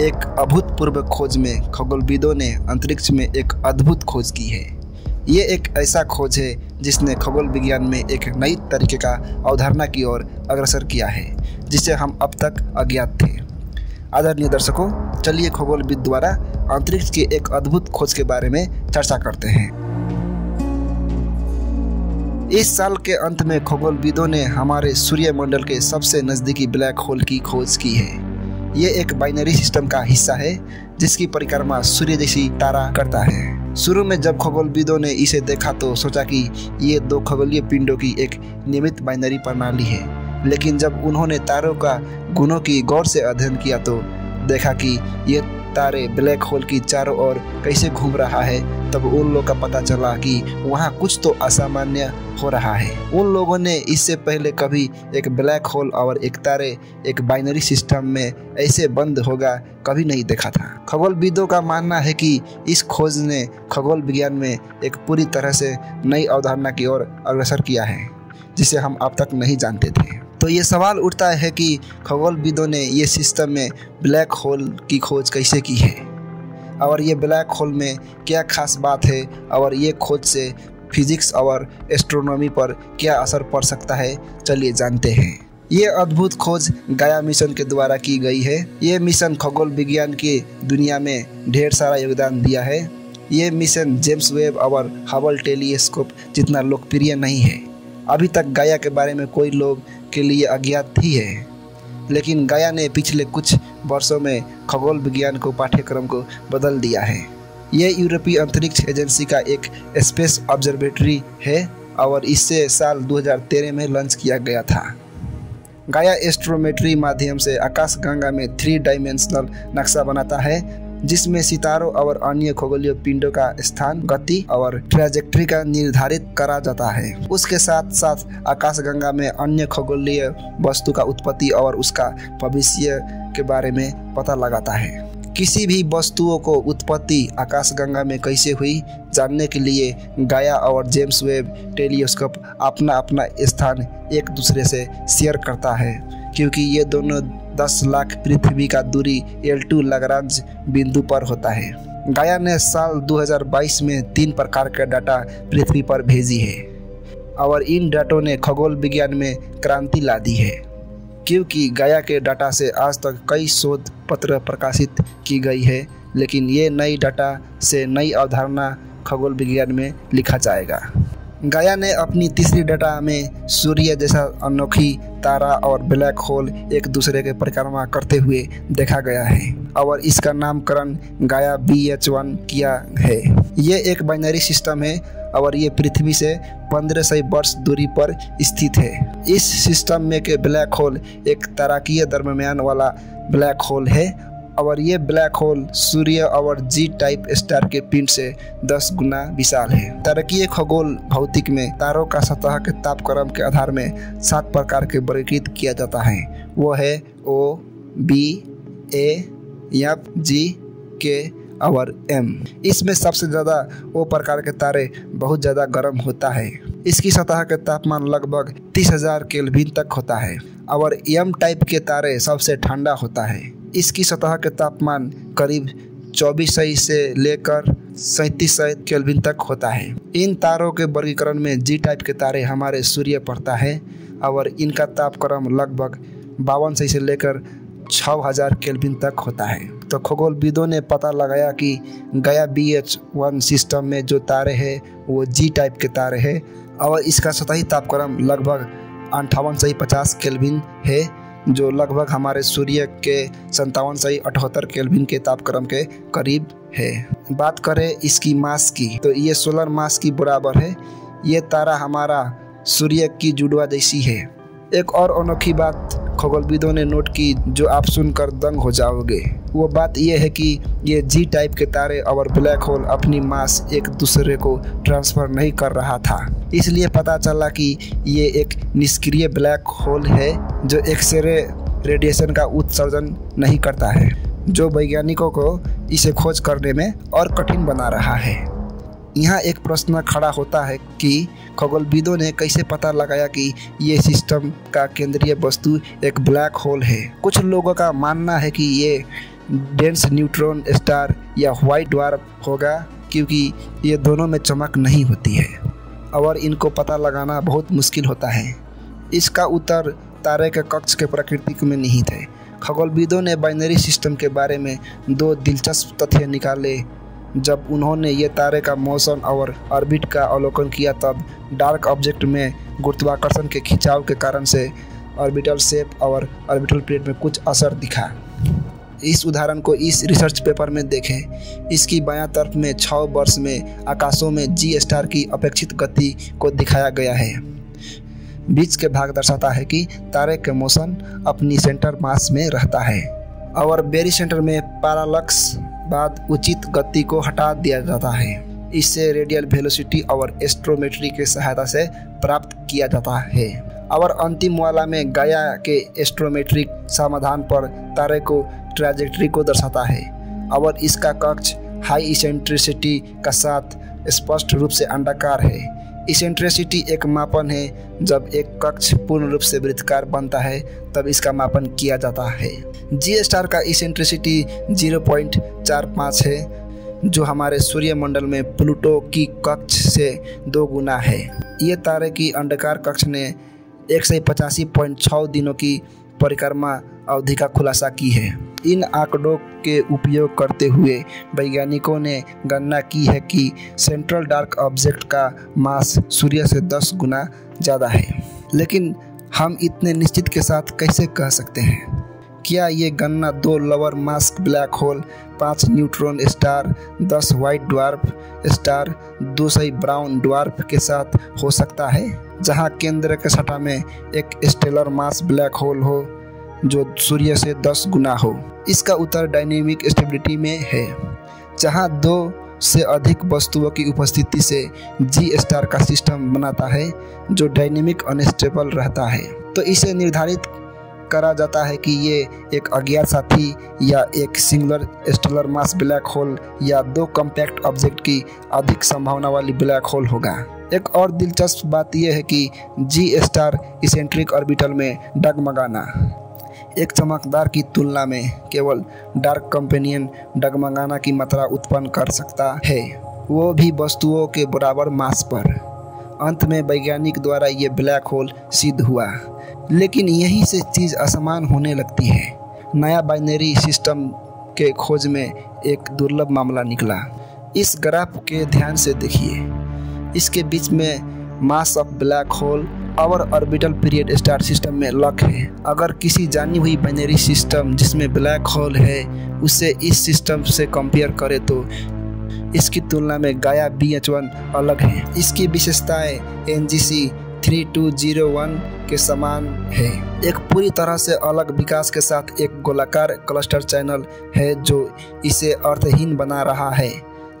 एक अभूतपूर्व खोज में खगोलविदों ने अंतरिक्ष में एक अद्भुत खोज की है। ये एक ऐसा खोज है जिसने खगोल विज्ञान में एक नई तरीके का अवधारणा की ओर अग्रसर किया है, जिसे हम अब तक अज्ञात थे। आदरणीय दर्शकों, चलिए खगोलविद द्वारा अंतरिक्ष की एक अद्भुत खोज के बारे में चर्चा करते हैं। इस साल के अंत में खगोलविदों ने हमारे सूर्यमंडल के सबसे नज़दीकी ब्लैक होल की खोज की है। ये एक बाइनरी सिस्टम का हिस्सा है, जिसकी परिक्रमा सूर्य जैसी तारा करता है। शुरू में जब खगोलविदों ने इसे देखा तो सोचा कि ये दो खगोलीय पिंडों की एक नियमित बाइनरी प्रणाली है। लेकिन जब उन्होंने तारों का गुणों की गौर से अध्ययन किया तो देखा कि ये तारे ब्लैक होल की चारों ओर कैसे घूम रहा है, तब उन लोगों का पता चला कि वहाँ कुछ तो असामान्य हो रहा है। उन लोगों ने इससे पहले कभी एक ब्लैक होल और एक तारे एक बाइनरी सिस्टम में ऐसे बंद होगा कभी नहीं देखा था। खगोलविदों का मानना है कि इस खोज ने खगोल विज्ञान में एक पूरी तरह से नई अवधारणा की ओर अग्रसर किया है, जिसे हम अब तक नहीं जानते थे। तो ये सवाल उठता है कि खगोलविदों ने ये सिस्टम में ब्लैक होल की खोज कैसे की है? और ये ब्लैक होल में क्या खास बात है? और ये खोज से फिजिक्स और एस्ट्रोनॉमी पर क्या असर पड़ सकता है? चलिए जानते हैं। ये अद्भुत खोज गाया मिशन के द्वारा की गई है। ये मिशन खगोल विज्ञान की दुनिया में ढेर सारा योगदान दिया है। ये मिशन जेम्स वेब और हबल टेलीस्कोप जितना लोकप्रिय नहीं है। अभी तक गाया के बारे में कोई लोग के लिए अज्ञात ही है। लेकिन गाया ने पिछले कुछ वर्षों में खगोल विज्ञान को, पाठ्यक्रम को बदल दिया है। ये यूरोपीय अंतरिक्ष एजेंसी का एक स्पेस ऑब्जर्वेटरी है और इसे साल 2013 में लॉन्च किया गया था। गाया एस्ट्रोमेट्री माध्यम से आकाश गंगा में थ्री डायमेंशनल नक्शा बनाता है जिसमें सितारों और अन्य खगोलीय पिंडों का स्थान, गति और ट्रेजेक्ट्री का निर्धारित करा जाता है। उसके साथ साथ आकाशगंगा में अन्य खगोलीय वस्तु का उत्पत्ति और उसका भविष्य के बारे में पता लगाता है। किसी भी वस्तुओं को उत्पत्ति आकाशगंगा में कैसे हुई, जानने के लिए गाया और जेम्स वेब टेलीस्कोप अपना अपना स्थान एक दूसरे से शेयर करता है, क्योंकि ये दोनों 10 लाख पृथ्वी का दूरी एल टू लगरांज बिंदु पर होता है। गाया ने साल 2022 में तीन प्रकार के डाटा पृथ्वी पर भेजी है। और इन डाटों ने खगोल विज्ञान में क्रांति ला दी है। क्योंकि गाया के डाटा से आज तक कई शोध पत्र प्रकाशित की गई है, लेकिन ये नई डाटा से नई अवधारणा खगोल विज्ञान में लिखा जाएगा। गाया ने अपनी तीसरी डाटा में सूर्य जैसा अनोखी तारा और ब्लैक होल एक दूसरे के परिक्रमा करते हुए देखा गया है। और इसका नामकरण गाया बी एच वन किया है। ये एक बाइनरी सिस्टम है और ये पृथ्वी से पंद्रह सौ वर्ष दूरी पर स्थित है। इस सिस्टम में के ब्लैक होल एक ताराकीय दरमियान वाला ब्लैक होल है और ये ब्लैक होल सूर्य और जी टाइप स्टार के पिंड से 10 गुना विशाल है। तारकीय खगोल भौतिक में तारों का सतह के तापक्रम के आधार में सात प्रकार के वर्गीकृत किया जाता है। वो है ओ बी ए एफ़ जी के और एम इसमें सबसे ज़्यादा वो प्रकार के तारे बहुत ज़्यादा गर्म होता है। इसकी सतह के तापमान लगभग तीस हज़ार केल्विन तक होता है और एम टाइप के तारे सबसे ठंडा होता है। इसकी सतह के तापमान करीब चौबीस सौ से लेकर सैंतीस केल्विन तक होता है। इन तारों के वर्गीकरण में जी टाइप के तारे हमारे सूर्य पड़ता है और इनका तापक्रम लगभग बावन सौ से लेकर छः हज़ार केल्विन तक होता है। तो खगोलविदों ने पता लगाया कि गया बी एच वन सिस्टम में जो तारे हैं, वो जी टाइप के तारे हैं और इसका सतही तापक्रम लगभग अंठावन सौ पचास केल्विन है। जो लगभग हमारे सूर्य के संतावन सौ अठहत्तर केल्विन के तापक्रम के करीब है। बात करें इसकी मास की तो ये सोलर मास की बराबर है। ये तारा हमारा सूर्य की जुड़वा जैसी है। एक और अनोखी बात खगोलविदों ने नोट की, जो आप सुनकर दंग हो जाओगे। वो बात यह है कि ये जी टाइप के तारे और ब्लैक होल अपनी मास एक दूसरे को ट्रांसफ़र नहीं कर रहा था। इसलिए पता चला कि ये एक निष्क्रिय ब्लैक होल है, जो एक्सरे रेडिएशन का उत्सर्जन नहीं करता है, जो वैज्ञानिकों को इसे खोज करने में और कठिन बना रहा है। यहाँ एक प्रश्न खड़ा होता है कि खगोलविदों ने कैसे पता लगाया कि ये सिस्टम का केंद्रीय वस्तु एक ब्लैक होल है? कुछ लोगों का मानना है कि ये डेंस न्यूट्रॉन स्टार या वाइट ड्वार्फ होगा, क्योंकि ये दोनों में चमक नहीं होती है। और इनको पता लगाना बहुत मुश्किल होता है। इसका उत्तर तारे के कक्ष के प्रकृति में निहित है। खगोलविदों ने बाइनरी सिस्टम के बारे में दो दिलचस्प तथ्य निकाले जब उन्होंने ये तारे का मौसम और ऑर्बिट का अवलोकन किया, तब डार्क ऑब्जेक्ट में गुरुत्वाकर्षण के खिंचाव के कारण से ऑर्बिटल शेप और ऑर्बिटल प्लेट में कुछ असर दिखा। इस उदाहरण को इस रिसर्च पेपर में देखें। इसकी बायां तरफ़ में छः वर्ष में आकाशों में जी स्टार की अपेक्षित गति को दिखाया गया है। बीच के भाग दर्शाता है कि तारे के मोशन अपनी सेंटर मास में रहता है। और बेरी सेंटर में पैरालक्स बाद उचित गति को हटा दिया जाता है। इससे रेडियल वेलोसिटी और एस्ट्रोमेट्री के सहायता से प्राप्त किया जाता है। और अंतिम वाला में गया के एस्ट्रोमेट्रिक समाधान पर तारे को ट्रैजेक्टरी को दर्शाता है। और इसका कक्ष हाई इसेंट्रिसिटी का साथ स्पष्ट रूप से अंडाकार है। इसेंट्रिसिटी एक मापन है। जब एक कक्ष पूर्ण रूप से वृत्तकार बनता है, तब इसका मापन किया जाता है। जी स्टार का इसेंट्रिसिटी 0.45 है, जो हमारे सूर्यमंडल में प्लूटो की कक्ष से दो गुना है। ये तारे की अंडकार कक्ष ने एक दिनों की परिक्रमा अवधि का खुलासा की है। इन आंकड़ों के उपयोग करते हुए वैज्ञानिकों ने गणना की है कि सेंट्रल डार्क ऑब्जेक्ट का मास सूर्य से 10 गुना ज़्यादा है। लेकिन हम इतने निश्चित के साथ कैसे कह सकते हैं? क्या ये गणना दो लवर मास्क ब्लैक होल पाँच न्यूट्रॉन स्टार दस वाइट ड्वार्फ स्टार दो सही ब्राउन ड्वार्फ के साथ हो सकता है? जहाँ केंद्र के सटा में एक स्टेलर मास ब्लैक होल हो, जो सूर्य से दस गुना हो। इसका उत्तर डायनेमिक स्टेबिलिटी में है। जहाँ दो से अधिक वस्तुओं की उपस्थिति से जी स्टार का सिस्टम बनाता है, जो डायनेमिक अनस्टेबल रहता है। तो इसे निर्धारित करा जाता है कि ये एक अज्ञात साथी या एक singular stellar mass black hole या दो कॉम्पैक्ट ऑब्जेक्ट की अधिक संभावना वाली ब्लैक होल होगा। एक और दिलचस्प बात यह है कि जी स्टार इसेंट्रिक ऑर्बिटल में डगमगाना। एक चमकदार की तुलना में केवल डार्क कंपेनियन डगमगाना की मात्रा उत्पन्न कर सकता है। वो भी वस्तुओं के बराबर मास पर। अंत में वैज्ञानिक द्वारा ये ब्लैक होल सिद्ध हुआ। लेकिन यहीं से चीज़ असमान होने लगती है। नया बाइनरी सिस्टम के खोज में एक दुर्लभ मामला निकला। इस ग्राफ के ध्यान से देखिए। इसके बीच में मास ऑफ़ ब्लैक होल और ऑर्बिटल पीरियड स्टार सिस्टम में लक है। अगर किसी जानी हुई बाइनरी सिस्टम जिसमें ब्लैक होल है, उसे इस सिस्टम से कंपेयर करें तो इसकी तुलना में गाया बी एच वन अलग है। इसकी विशेषताएँ N G C three two zero one के समान है। एक पूरी तरह से अलग विकास के साथ एक गोलाकार क्लस्टर चैनल है जो इसे अर्थहीन बना रहा है।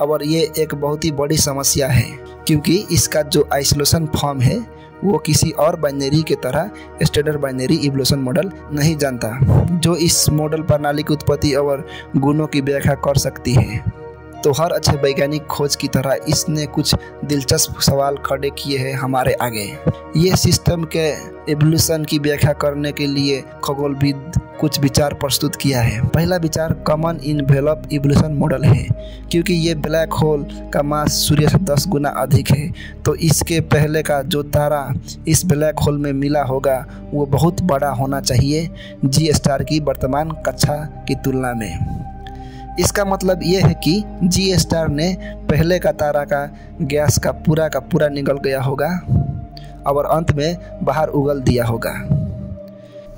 और ये एक बहुत ही बड़ी समस्या है, क्योंकि इसका जो आइसोलेशन फॉर्म है, वो किसी और बाइनरी के तरह स्टैंडर्ड बाइनरी इवोल्यूशन मॉडल नहीं जानता, जो इस मॉडल प्रणाली की उत्पत्ति और गुणों की व्याख्या कर सकती है। तो हर अच्छे वैज्ञानिक खोज की तरह इसने कुछ दिलचस्प सवाल खड़े किए हैं हमारे आगे। ये सिस्टम के एवोल्यूशन की व्याख्या करने के लिए खगोलविद कुछ विचार प्रस्तुत किया है। पहला विचार कॉमन इनवेलप इवोल्यूशन मॉडल है, क्योंकि ये ब्लैक होल का मास सूर्य से दस गुना अधिक है। तो इसके पहले का जो तारा इस ब्लैक होल में मिला होगा, वो बहुत बड़ा होना चाहिए, जी स्टार की वर्तमान कक्षा की तुलना में। इसका मतलब ये है कि जी स्टार ने पहले का तारा का गैस का पूरा का पूरा निकल गया होगा और अंत में बाहर उगल दिया होगा।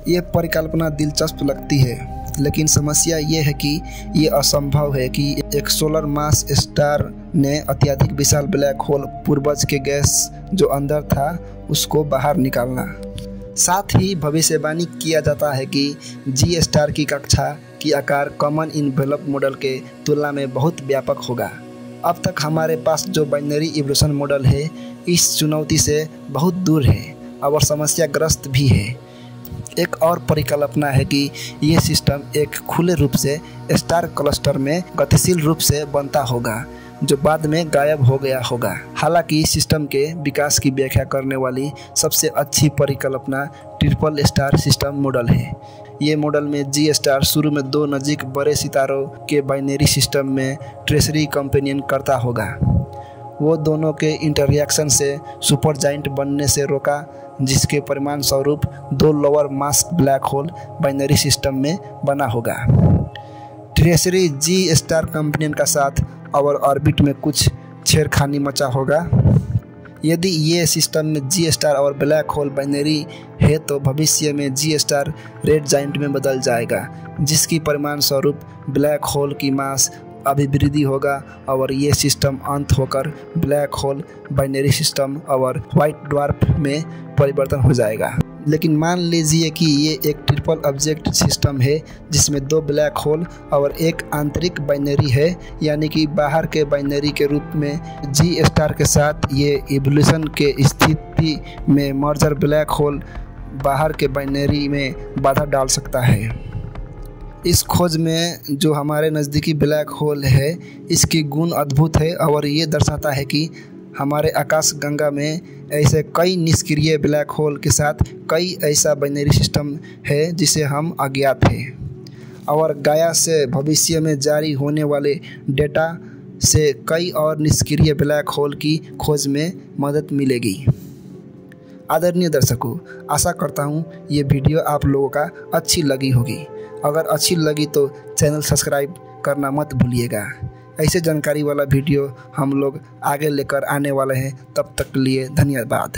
ये परिकल्पना दिलचस्प लगती है, लेकिन समस्या ये है कि ये असंभव है कि एक सोलर मास स्टार ने अत्यधिक विशाल ब्लैक होल पूर्वज के गैस जो अंदर था, उसको बाहर निकालना। साथ ही भविष्यवाणी किया जाता है कि जी स्टार की कक्षा की आकार कॉमन इनवेलप मॉडल के तुलना में बहुत व्यापक होगा। अब तक हमारे पास जो बाइनरी इवोल्यूशन मॉडल है, इस चुनौती से बहुत दूर है और समस्याग्रस्त भी है। एक और परिकल्पना है कि ये सिस्टम एक खुले रूप से स्टार क्लस्टर में गतिशील रूप से बनता होगा। जो बाद में गायब हो गया होगा। हालाँकि सिस्टम के विकास की व्याख्या करने वाली सबसे अच्छी परिकल्पना ट्रिपल स्टार सिस्टम मॉडल है। ये मॉडल में जी स्टार शुरू में दो नज़दीक बड़े सितारों के बाइनरी सिस्टम में ट्रेसरी कंपेनियन करता होगा। वो दोनों के इंटररिएक्शन से सुपर जाइंट बनने से रोका, जिसके परिमाण स्वरूप दो lower mass black hole binary system में बना होगा। ट्रेसरी जी स्टार कंपेनियन का साथ और ऑर्बिट में कुछ छेड़खानी मचा होगा। यदि ये सिस्टम में जी स्टार और ब्लैक होल बाइनरी है तो भविष्य में जी स्टार रेड जाइंट में बदल जाएगा, जिसकी परिमाण स्वरूप ब्लैक होल की मास अभिवृद्धि होगा और ये सिस्टम अंत होकर ब्लैक होल बाइनरी सिस्टम और वाइट ड्वार्फ में परिवर्तन हो जाएगा। लेकिन मान लीजिए कि ये एक ट्रिपल ऑब्जेक्ट सिस्टम है, जिसमें दो ब्लैक होल और एक आंतरिक बाइनरी है, यानी कि बाहर के बाइनरी के रूप में जी स्टार के साथ ये इवोल्यूशन के स्थिति में मर्जर ब्लैक होल बाहर के बाइनरी में बाधा डाल सकता है। इस खोज में जो हमारे नज़दीकी ब्लैक होल है, इसकी गुण अद्भुत है और ये दर्शाता है कि हमारे आकाश गंगा में ऐसे कई निष्क्रिय ब्लैक होल के साथ कई ऐसा बाइनरी सिस्टम है जिसे हम अज्ञात हैं। और गाया से भविष्य में जारी होने वाले डेटा से कई और निष्क्रिय ब्लैक होल की खोज में मदद मिलेगी। आदरणीय दर्शकों, आशा करता हूँ ये वीडियो आप लोगों का अच्छी लगी होगी। अगर अच्छी लगी तो चैनल सब्सक्राइब करना मत भूलिएगा। ऐसे जानकारी वाला वीडियो हम लोग आगे लेकर आने वाले हैं। तब तक के लिए धन्यवाद।